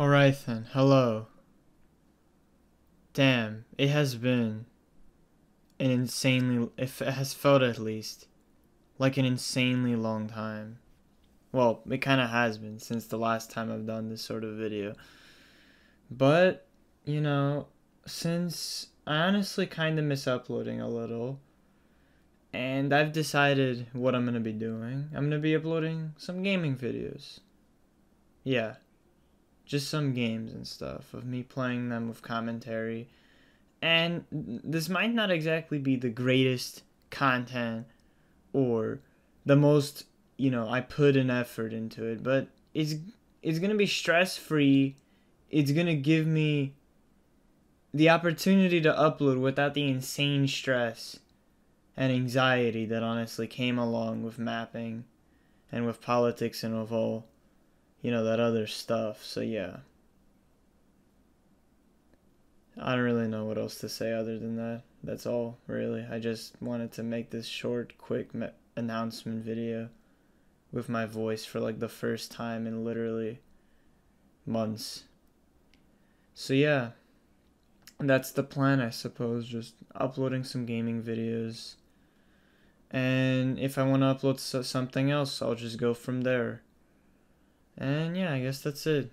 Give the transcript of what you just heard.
Alright then, hello. Damn, it has been an insanely, if it has felt at least, like an insanely long time. Well, it kind of has been since the last time I've done this sort of video. But, you know, since I honestly kind of miss uploading a little, and I've decided what I'm going to be doing. I'm going to be uploading some gaming videos. Yeah just some games and stuff of me playing them with commentary. And this might not exactly be the greatest content or the most, you know, I put an effort into it, but it's it's going to be stress-free. It's going to give me the opportunity to upload without the insane stress and anxiety that honestly came along with mapping and with politics and with all you know, that other stuff. So, yeah. I don't really know what else to say other than that. That's all, really. I just wanted to make this short, quick me- announcement video with my voice for like the first time in literally months. So, yeah. That's the plan, I suppose. Just uploading some gaming videos. And if I want to upload something else, I'll just go from there. And yeah, I guess that's it.